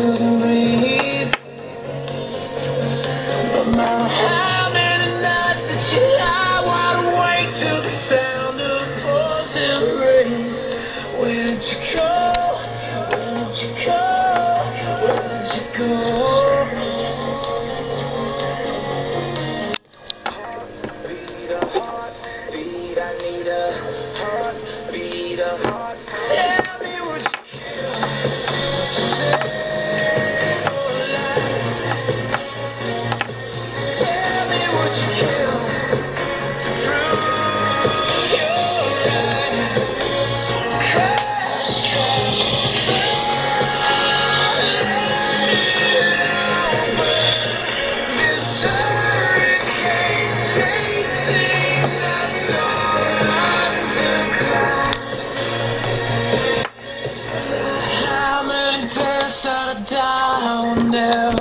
couldn't breathe. now.